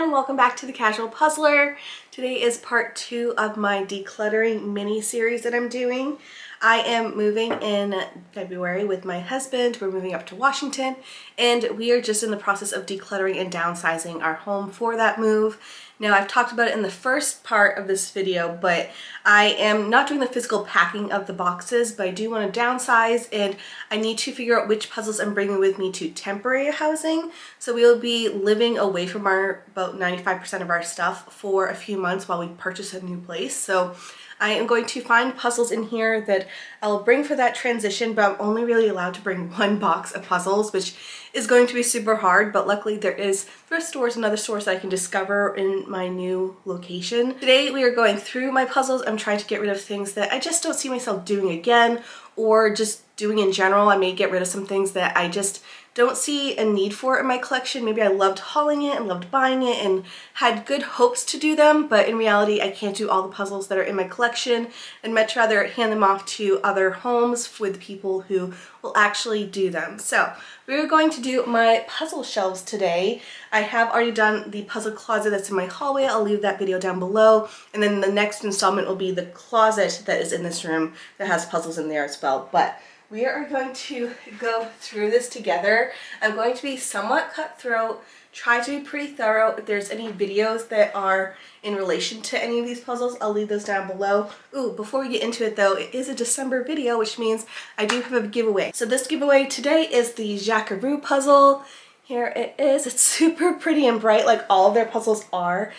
everyone, welcome back to the Casual Puzzler. Today is part two of my decluttering mini series that I'm doing. I am moving in February with my husband. We're moving up to Washington and we are just in the process of decluttering and downsizing our home for that move. Now I've talked about it in the first part of this video, but I am not doing the physical packing of the boxes, but I do want to downsize and I need to figure out which puzzles I'm bringing with me to temporary housing. So we'll be living away from our about 95% of our stuff for a few months while we purchase a new place. So I am going to find puzzles in here that I'll bring for that transition, but I'm only really allowed to bring one box of puzzles, which is going to be super hard, but luckily there is thrift stores and other stores that I can discover in my new location. Today we are going through my puzzles. I'm trying to get rid of things that I just don't see myself doing again or just doing in general. I may get rid of some things that I just don't see a need for it in my collection. Maybe I loved hauling it and loved buying it and had good hopes to do them, but in reality I can't do all the puzzles that are in my collection and much rather hand them off to other homes with people who will actually do them. So we're going to do my puzzle shelves today. I have already done the puzzle closet that's in my hallway. I'll leave that video down below. And then the next installment will be the closet that is in this room that has puzzles in there as well. But we are going to go through this together. I'm going to be somewhat cutthroat, try to be pretty thorough. If there's any videos that are in relation to any of these puzzles, I'll leave those down below. Ooh, before we get into it though, it is a December video, which means I do have a giveaway. So this giveaway today is the Jacarou puzzle. Here it is. It's super pretty and bright like all their puzzles are.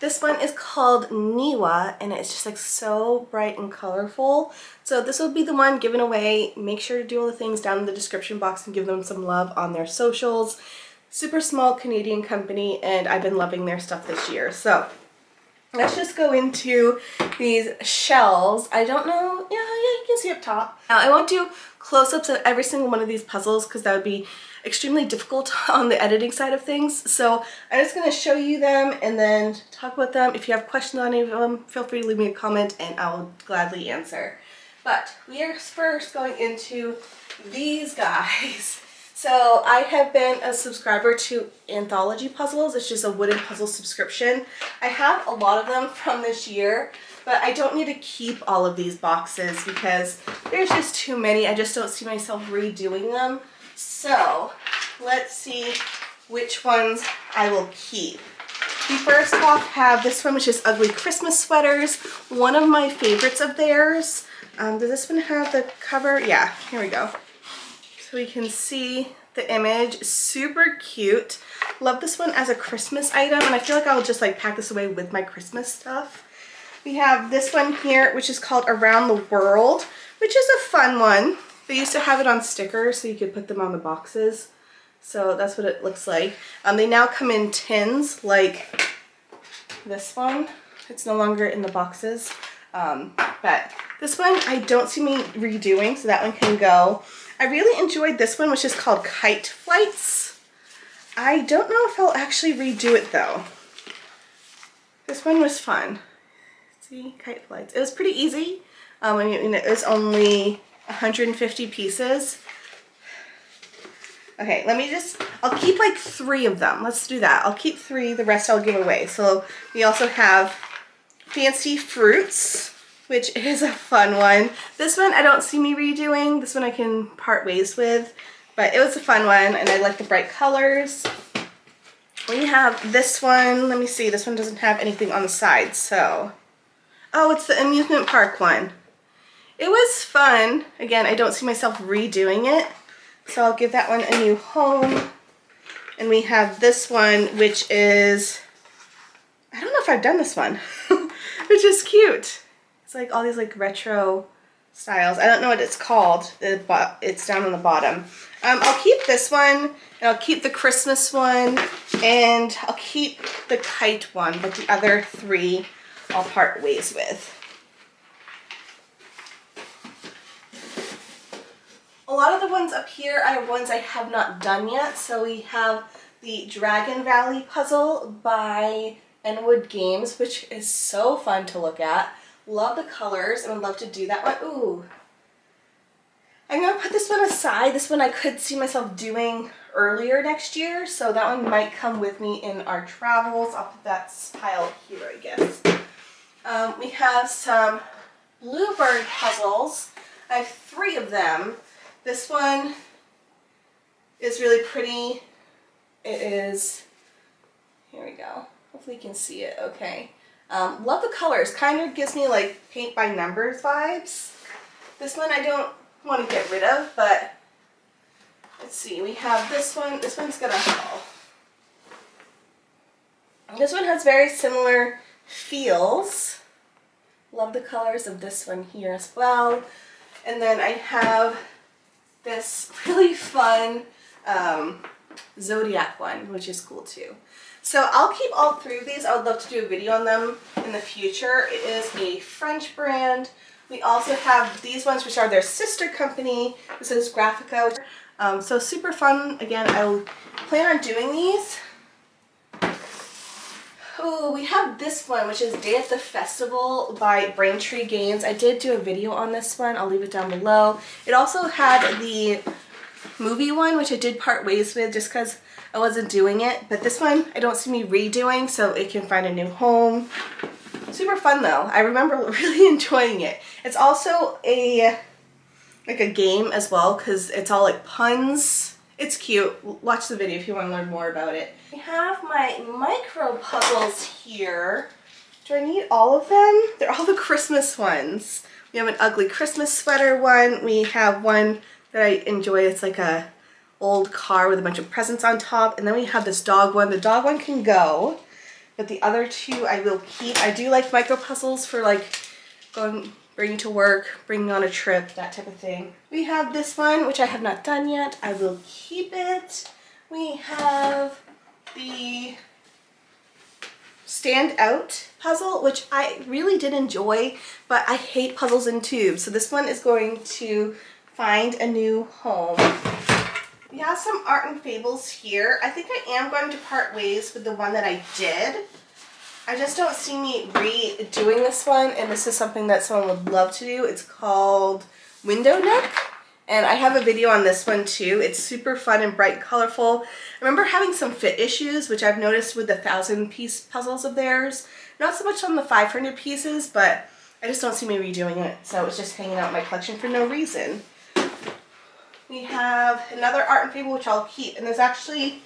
This one is called Niwa and it's just like so bright and colorful. So this will be the one given away. Make sure to do all the things down in the description box and give them some love on their socials. Super small Canadian company and I've been loving their stuff this year. So let's just go into these shells. I don't know, yeah, yeah, you can see up top. Now I won't do close-ups of every single one of these puzzles because that would be extremely difficult on the editing side of things. So I'm just going to show you them and then talk about them. If you have questions on any of them, feel free to leave me a comment and I will gladly answer. But we are first going into these guys. So I have been a subscriber to Anthology Puzzles. It's just a wooden puzzle subscription. I have a lot of them from this year, but I don't need to keep all of these boxes because there's just too many. I just don't see myself redoing them. So let's see which ones I will keep. We first off have this one, which is Ugly Christmas Sweaters. One of my favorites of theirs. Um, does this one have the cover? Yeah, here we go. So we can see the image. Super cute. Love this one as a Christmas item, and I feel like I'll just like pack this away with my Christmas stuff. We have this one here, which is called Around the World, which is a fun one. They used to have it on stickers so you could put them on the boxes. So that's what it looks like. Um, they now come in tins like this one. It's no longer in the boxes. Um, but this one I don't see me redoing, so that one can go. I really enjoyed this one, which is called Kite Flights. I don't know if I'll actually redo it though. This one was fun. See, Kite Flights. It was pretty easy. Um, I mean, it was only 150 pieces. Okay, let me just, I'll keep like three of them. Let's do that. I'll keep three, the rest I'll give away. So we also have Fancy Fruits, which is a fun one. This one I don't see me redoing. This one I can part ways with, but it was a fun one and I like the bright colors. We have this one, let me see, this one doesn't have anything on the side, so. Oh, it's the amusement park one. It was fun. Again, I don't see myself redoing it. So I'll give that one a new home. And we have this one, which is, I don't know if I've done this one, which is cute. It's like all these like retro styles. I don't know what it's called. It's down on the bottom. Um, I'll keep this one, and I'll keep the Christmas one, and I'll keep the kite one, but the other three I'll part ways with. A lot of the ones up here are ones I have not done yet. So we have the Dragon Valley puzzle by Enwood Games, which is so fun to look at. Love the colors and would love to do that one. Ooh. I'm gonna put this one aside. This one I could see myself doing earlier next year, so that one might come with me in our travels. I'll put that pile here, I guess. Um, we have some bluebird puzzles. I have three of them. This one is really pretty. It is, here we go. Hopefully you can see it okay. Um, love the colors. Kind of gives me like paint by numbers vibes. This one I don't want to get rid of, but let's see. We have this one. This one's gonna fall. This one has very similar feels. Love the colors of this one here as well. And then I have this really fun um, Zodiac one, which is cool too. So I'll keep all three of these. I would love to do a video on them in the future. It is a French brand. We also have these ones, which are their sister company. This is Grafika. Um, so super fun. Again, I will plan on doing these. Oh, we have this one, which is Day at the Festival by Braintree Games. I did do a video on this one. I'll leave it down below. It also had the movie one, which I did part ways with just because I wasn't doing it. But this one, I don't see me redoing, so it can find a new home. Super fun though. I remember really enjoying it. It's also a like a game as well because it's all like puns. It's cute. Watch the video if you want to learn more about it. I have my micro puzzles here. Do I need all of them? They're all the Christmas ones. We have an ugly Christmas sweater one. We have one that I enjoy. It's like a old car with a bunch of presents on top. And then we have this dog one. The dog one can go, but the other two I will keep. I do like micro puzzles for like going, bringing to work, bringing on a trip, that type of thing. We have this one, which I have not done yet. I will keep it. We have the stand out puzzle, which I really did enjoy, but I hate puzzles in tubes. So this one is going to find a new home. We have some art and fables here. I think I am going to part ways with the one that I did. I just don't see me redoing this one, and this is something that someone would love to do. It's called Window Nook, and I have a video on this one too. It's super fun and bright colorful. I remember having some fit issues, which I've noticed with the thousand piece puzzles of theirs. Not so much on the 500 pieces, but I just don't see me redoing it, so it's just hanging out in my collection for no reason we have another art and fable which I'll keep and there's actually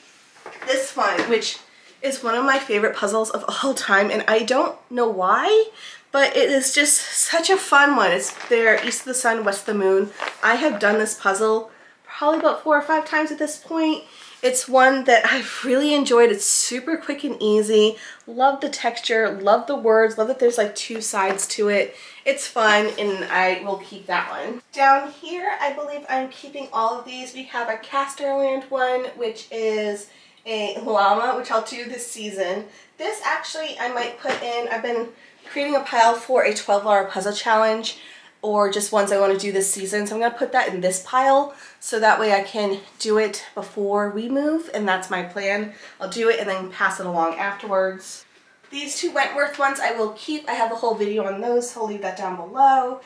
this one which is one of my favorite puzzles of all time and I don't know why but it is just such a fun one. It's there east of the sun, west of the moon. I have done this puzzle probably about four or five times at this point it's one that I've really enjoyed. It's super quick and easy. Love the texture, love the words, love that there's like two sides to it. It's fun and I will keep that one. Down here, I believe I'm keeping all of these. We have a Castorland one, which is a llama, which I'll do this season. This actually I might put in, I've been creating a pile for a 12 hour puzzle challenge or just ones I want to do this season. So I'm going to put that in this pile so that way I can do it before we move and that's my plan. I'll do it and then pass it along afterwards. These two Wentworth ones I will keep. I have a whole video on those, so I'll leave that down below.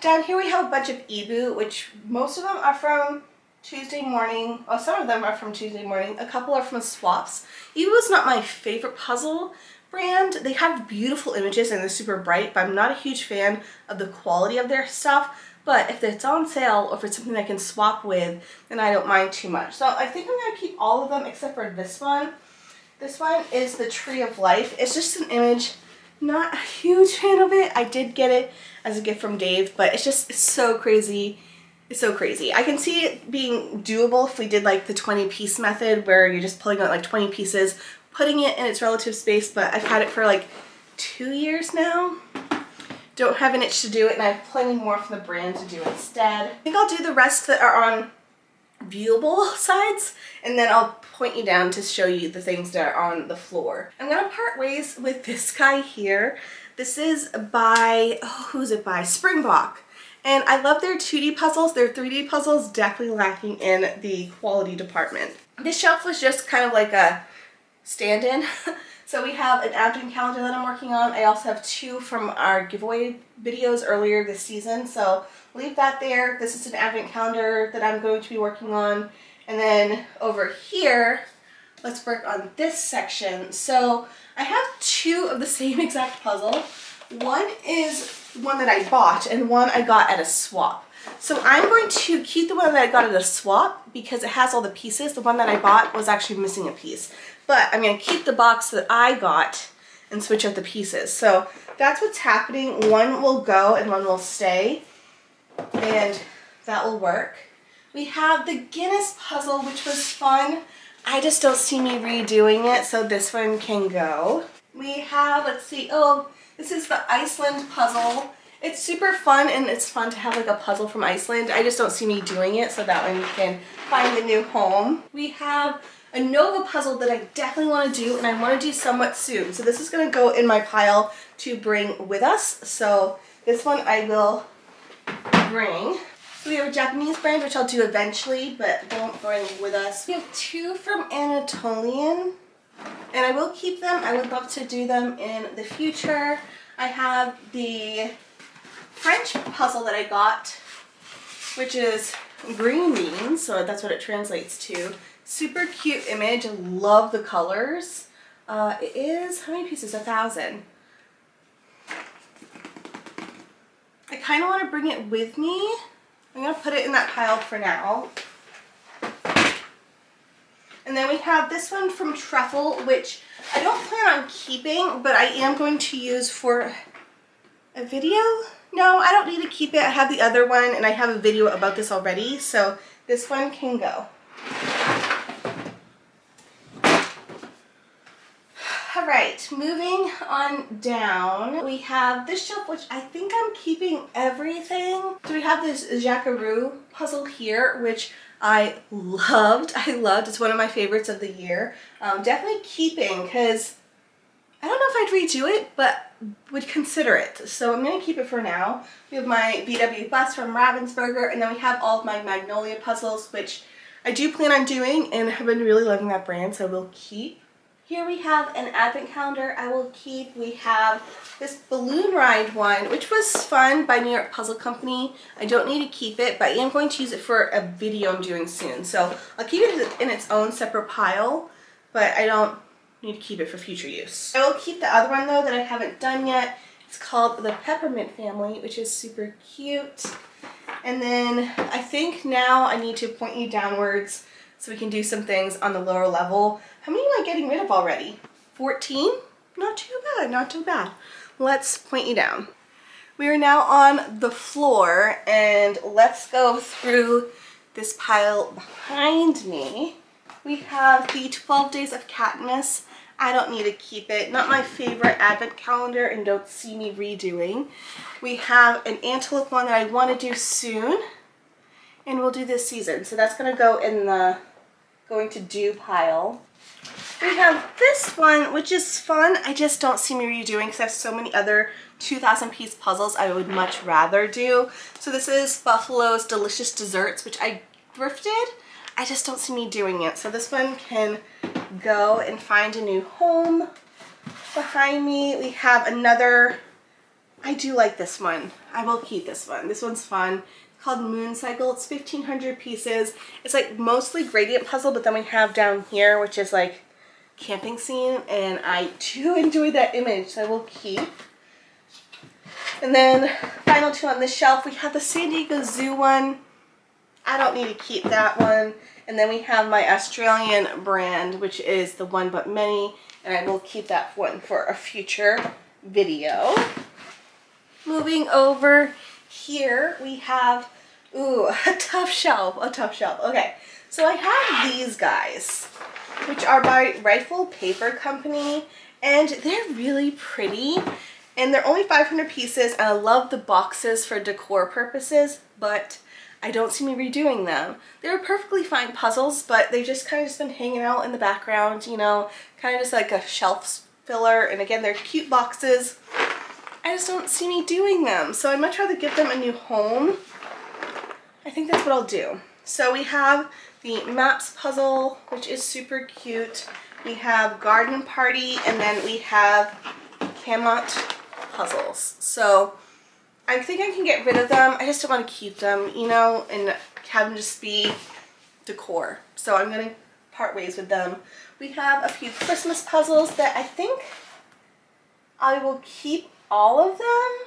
Down here we have a bunch of eeBoo, which most of them are from Tuesday morning. Well, some of them are from Tuesday morning. A couple are from Swaps. eeBoo is not my favorite puzzle, brand. They have beautiful images and they're super bright, but I'm not a huge fan of the quality of their stuff. But if it's on sale or if it's something I can swap with, then I don't mind too much. So I think I'm going to keep all of them except for this one. This one is the Tree of Life. It's just an image. Not a huge fan of it. I did get it as a gift from Dave, but it's just it's so crazy. It's so crazy. I can see it being doable if we did like the 20 piece method where you're just pulling out like 20 pieces putting it in its relative space, but I've had it for like two years now. Don't have an itch to do it, and I have plenty more from the brand to do instead. I think I'll do the rest that are on viewable sides, and then I'll point you down to show you the things that are on the floor. I'm gonna part ways with this guy here. This is by, oh, who's it by? Springbok. And I love their 2D puzzles. Their 3D puzzles definitely lacking in the quality department. This shelf was just kind of like a stand-in. So we have an advent calendar that I'm working on. I also have two from our giveaway videos earlier this season. So leave that there. This is an advent calendar that I'm going to be working on. And then over here, let's work on this section. So I have two of the same exact puzzle. One is one that I bought and one I got at a swap. So I'm going to keep the one that I got at a swap because it has all the pieces. The one that I bought was actually missing a piece. But I'm going to keep the box that I got and switch out the pieces. So that's what's happening. One will go and one will stay. And that will work. We have the Guinness puzzle, which was fun. I just don't see me redoing it, so this one can go. We have, let's see, oh, this is the Iceland puzzle. It's super fun and it's fun to have like a puzzle from Iceland. I just don't see me doing it, so that one we can find a new home. We have a Nova puzzle that I definitely want to do and I want to do somewhat soon. So this is going to go in my pile to bring with us. So this one I will bring. So we have a Japanese brand, which I'll do eventually, but won't bring with us. We have two from Anatolian, and I will keep them. I would love to do them in the future. I have the French puzzle that I got, which is green beans, so that's what it translates to. Super cute image, love the colors. Uh, it is, how many pieces? A thousand. I kind of want to bring it with me. I'm going to put it in that pile for now. And then we have this one from Truffle, which I don't plan on keeping, but I am going to use for a video. No, I don't need to keep it. I have the other one, and I have a video about this already, so this one can go. All right, moving on down, we have this shelf, which I think I'm keeping everything. So we have this Jacarou puzzle here, which I loved. I loved. It's one of my favorites of the year. Um, definitely keeping because I don't know if I'd redo it, but would consider it. So I'm going to keep it for now. We have my VW bus from Ravensburger, and then we have all of my Magnolia puzzles, which I do plan on doing and have been really loving that brand, so we'll keep. Here we have an advent calendar I will keep. We have this balloon ride one, which was fun by New York Puzzle Company. I don't need to keep it, but I am going to use it for a video I'm doing soon. So I'll keep it in its own separate pile, but I don't need to keep it for future use. I will keep the other one though that I haven't done yet. It's called the Peppermint Family, which is super cute. And then I think now I need to point you downwards so we can do some things on the lower level. How many am I getting rid of already? 14? Not too bad, not too bad. Let's point you down. We are now on the floor and let's go through this pile behind me. We have the 12 Days of Katniss. I don't need to keep it. Not my favorite advent calendar and don't see me redoing. We have an antelope one that I want to do soon and we'll do this season. So that's going to go in the going to do pile. We have this one, which is fun. I just don't see me redoing because I have so many other 2,000 piece puzzles I would much rather do. So this is Buffalo's Delicious Desserts, which I thrifted. I just don't see me doing it. So this one can go and find a new home. Behind me, we have another, I do like this one. I will keep this one. This one's fun called Moon Cycle. It's 1,500 pieces. It's like mostly gradient puzzle, but then we have down here, which is like camping scene, and I do enjoy that image, so I will keep. And then final two on the shelf, we have the San Diego Zoo one. I don't need to keep that one. And then we have my Australian brand, which is the One But Many, and I will keep that one for a future video. Moving over here, we have Ooh, a tough shelf, a tough shelf. Okay, so I have these guys, which are by Rifle Paper Company, and they're really pretty. And they're only 500 pieces, and I love the boxes for decor purposes, but I don't see me redoing them. They're perfectly fine puzzles, but they've just kind of just been hanging out in the background, you know, kind of just like a shelf filler. And again, they're cute boxes. I just don't see me doing them. So I'd much rather give them a new home I think that's what I'll do. So we have the maps puzzle, which is super cute. we have Garden Party, and then we have Camelot Puzzles. So I think I can get rid of them. I just don't want to keep them, you know, and have them just be decor. So I'm going to part ways with them. We have a few Christmas puzzles that I think I will keep all of them.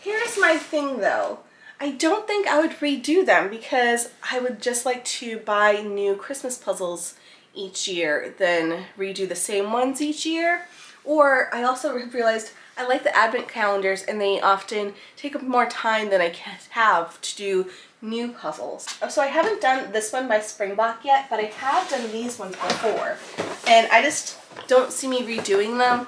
Here's my thing though. I don't think I would redo them because I would just like to buy new Christmas puzzles each year than redo the same ones each year. Or I also realized I like the advent calendars and they often take up more time than I can have to do new puzzles. Oh, so I haven't done this one by Springbok yet, but I have done these ones before. And I just don't see me redoing them.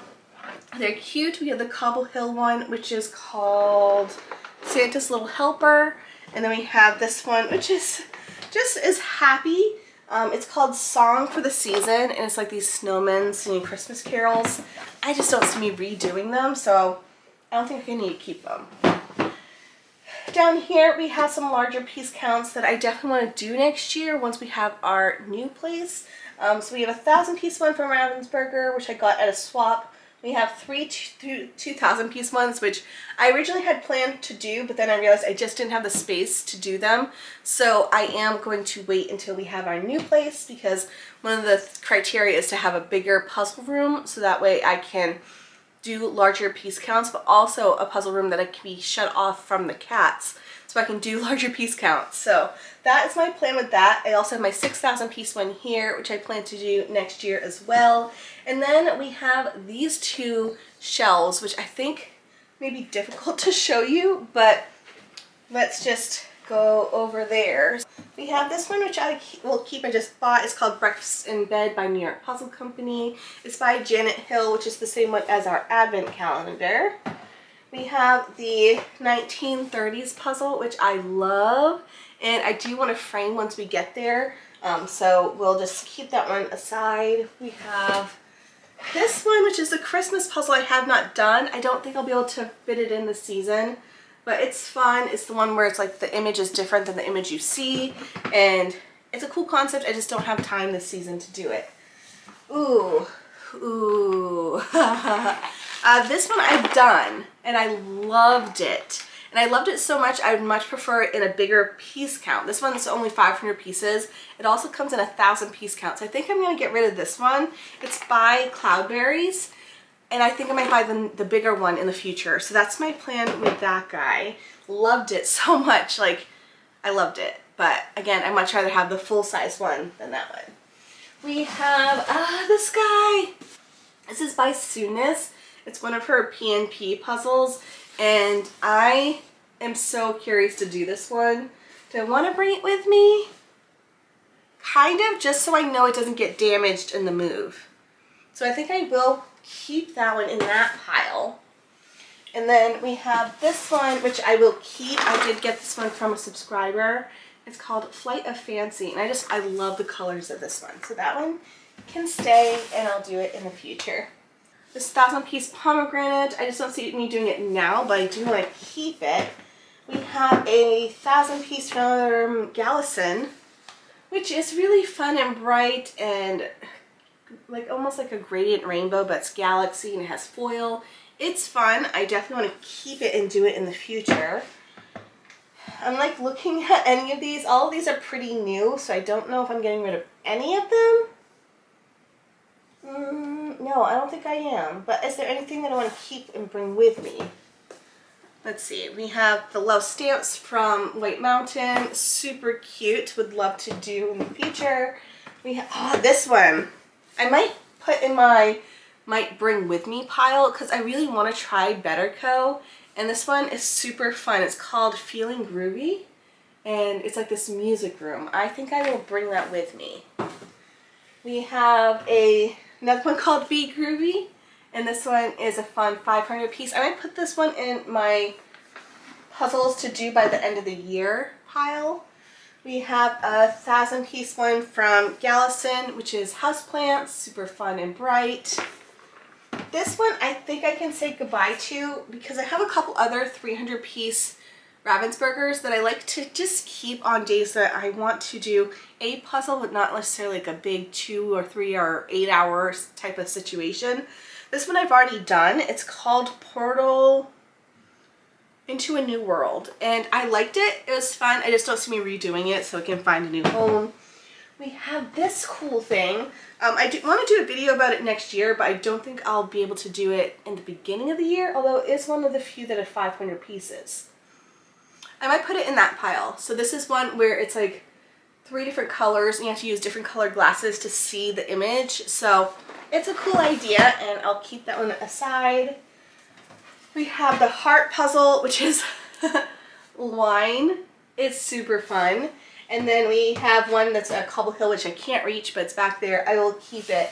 They're cute. We have the Cobble Hill one, which is called Santa's Little Helper. And then we have this one, which is just as happy um, it's called Song for the Season, and it's like these snowmen singing Christmas carols. I just don't see me redoing them, so I don't think I need to keep them. Down here, we have some larger piece counts that I definitely want to do next year once we have our new place. Um, so we have a thousand piece one from Ravensburger, which I got at a swap. We have three 2,000 piece ones, which I originally had planned to do, but then I realized I just didn't have the space to do them. So I am going to wait until we have our new place because one of the criteria is to have a bigger puzzle room so that way I can do larger piece counts, but also a puzzle room that I can be shut off from the cats so I can do larger piece counts. So that is my plan with that. I also have my 6,000 piece one here, which I plan to do next year as well. And then we have these two shells, which I think may be difficult to show you, but let's just go over there. We have this one, which I will keep, I just bought. It's called Breakfast in Bed by New York Puzzle Company. It's by Janet Hill, which is the same one as our advent calendar. We have the 1930s puzzle, which I love, and I do want to frame once we get there. Um, so we'll just keep that one aside. We have this one, which is a Christmas puzzle I have not done. I don't think I'll be able to fit it in this season, but it's fun. It's the one where it's like the image is different than the image you see, and it's a cool concept. I just don't have time this season to do it. Ooh, ooh. uh, this one I've done, and I loved it. And I loved it so much, I would much prefer it in a bigger piece count. This one's only 500 pieces. It also comes in a thousand piece count. So I think I'm gonna get rid of this one. It's by Cloudberries. And I think I might buy the, the bigger one in the future. So that's my plan with that guy. Loved it so much. Like, I loved it. But again, I much rather have the full size one than that one. We have, uh, this guy. This is by Soonness. It's one of her PNP puzzles. And I am so curious to do this one. Do I want to bring it with me? Kind of, just so I know it doesn't get damaged in the move. So I think I will keep that one in that pile. And then we have this one, which I will keep. I did get this one from a subscriber. It's called Flight of Fancy. And I just, I love the colors of this one. So that one can stay and I'll do it in the future this thousand piece pomegranate. I just don't see me doing it now, but I do want to keep it. We have a thousand piece from Gallison, which is really fun and bright and like almost like a gradient rainbow, but it's galaxy and it has foil. It's fun. I definitely want to keep it and do it in the future. I'm like looking at any of these. All of these are pretty new, so I don't know if I'm getting rid of any of them. Mm, no, I don't think I am. But is there anything that I want to keep and bring with me? Let's see. We have the love stamps from White Mountain. Super cute. Would love to do in the future. We have oh, this one. I might put in my might bring with me pile because I really want to try Better Co. And this one is super fun. It's called Feeling Groovy. And it's like this music room. I think I will bring that with me. We have a Another one called Be Groovy. And this one is a fun 500 piece. I might put this one in my puzzles to do by the end of the year pile. We have a thousand piece one from Gallison, which is houseplants, super fun and bright. This one I think I can say goodbye to because I have a couple other 300 piece Ravensburgers that I like to just keep on days that I want to do a puzzle, but not necessarily like a big two or three or eight hours type of situation. This one I've already done. It's called Portal into a New World. And I liked it. It was fun. I just don't see me redoing it so I can find a new home. We have this cool thing. Um, I want to do a video about it next year, but I don't think I'll be able to do it in the beginning of the year, although it is one of the few that are 500 pieces. I might put it in that pile. So this is one where it's like three different colors and you have to use different colored glasses to see the image. So it's a cool idea and I'll keep that one aside. We have the heart puzzle, which is wine. It's super fun. And then we have one that's a cobble hill, which I can't reach, but it's back there. I will keep it,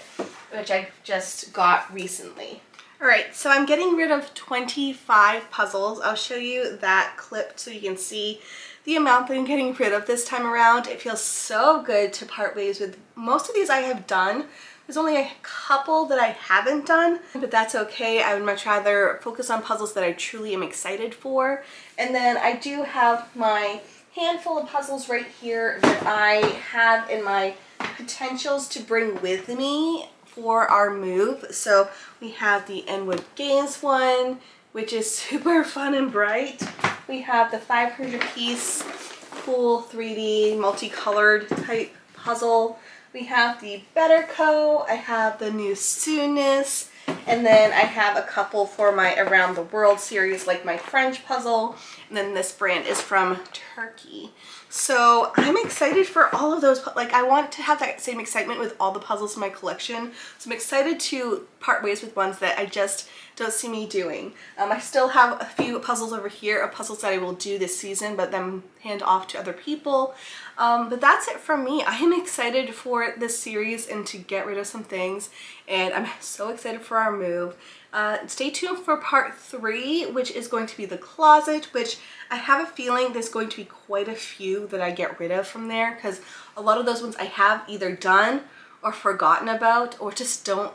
which I just got recently. All right, so I'm getting rid of 25 puzzles. I'll show you that clip so you can see the amount that I'm getting rid of this time around. It feels so good to part ways with most of these I have done. There's only a couple that I haven't done, but that's okay. I would much rather focus on puzzles that I truly am excited for. And then I do have my handful of puzzles right here that I have in my potentials to bring with me for our move. So we have the Enwood Games one, which is super fun and bright. We have the 500 piece cool 3D multicolored type puzzle. We have the Better Co. I have the new Soonness. And then I have a couple for my Around the World series, like my French puzzle. And then this brand is from Turkey. So I'm excited for all of those. Like I want to have that same excitement with all the puzzles in my collection. So I'm excited to part ways with ones that I just don't see me doing. Um, I still have a few puzzles over here of puzzles that I will do this season, but then hand off to other people. Um, but that's it from me. I am excited for this series and to get rid of some things. And I'm so excited for our move. Uh, stay tuned for part three, which is going to be the closet, which I have a feeling there's going to be quite a few that I get rid of from there because a lot of those ones I have either done or forgotten about or just don't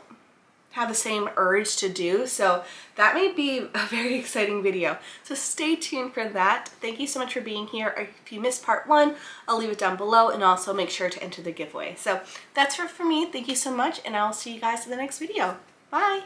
have the same urge to do. So that may be a very exciting video. So stay tuned for that. Thank you so much for being here. If you missed part one, I'll leave it down below and also make sure to enter the giveaway. So that's it for me. Thank you so much and I'll see you guys in the next video. Bye.